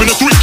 in the three.